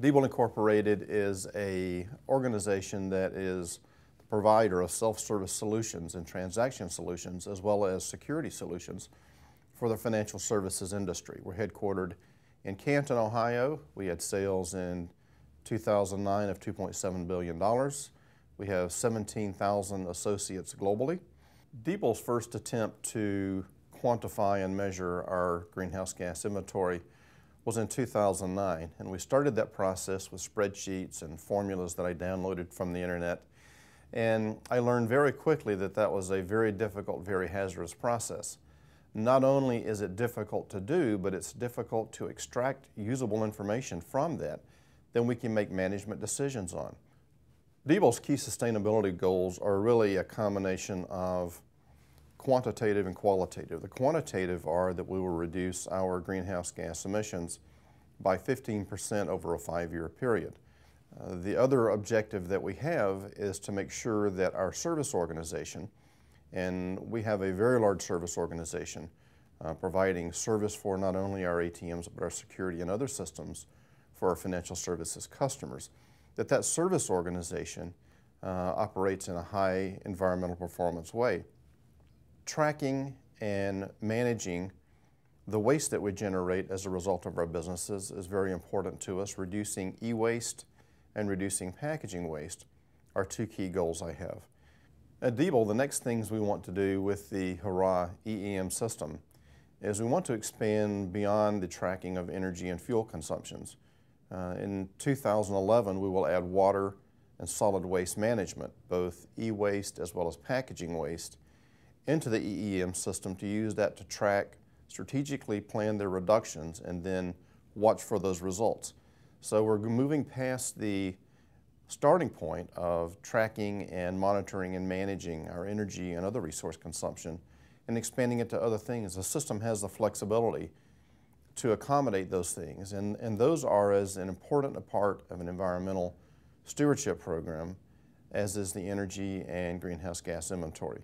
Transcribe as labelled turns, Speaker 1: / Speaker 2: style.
Speaker 1: Diebold Incorporated is a organization that is the provider of self-service solutions and transaction solutions as well as security solutions for the financial services industry. We're headquartered in Canton, Ohio. We had sales in 2009 of $2.7 billion. We have 17,000 associates globally. Diebold's first attempt to quantify and measure our greenhouse gas inventory was in 2009, and we started that process with spreadsheets and formulas that I downloaded from the internet. And I learned very quickly that that was a very difficult, very hazardous process. Not only is it difficult to do, but it's difficult to extract usable information from that that we can make management decisions on. Diebold's key sustainability goals are really a combination of quantitative and qualitative. The quantitative are that we will reduce our greenhouse gas emissions by 15% over a five-year period. Uh, the other objective that we have is to make sure that our service organization, and we have a very large service organization uh, providing service for not only our ATMs but our security and other systems for our financial services customers, that that service organization uh, operates in a high environmental performance way tracking and managing the waste that we generate as a result of our businesses is very important to us. Reducing e-waste and reducing packaging waste are two key goals I have. At Diebold, the next things we want to do with the Hara EEM system is we want to expand beyond the tracking of energy and fuel consumptions. Uh, in 2011, we will add water and solid waste management, both e-waste as well as packaging waste, into the EEM system to use that to track, strategically plan their reductions, and then watch for those results. So we're moving past the starting point of tracking and monitoring and managing our energy and other resource consumption and expanding it to other things. The system has the flexibility to accommodate those things, and, and those are as an important a part of an environmental stewardship program as is the energy and greenhouse gas inventory.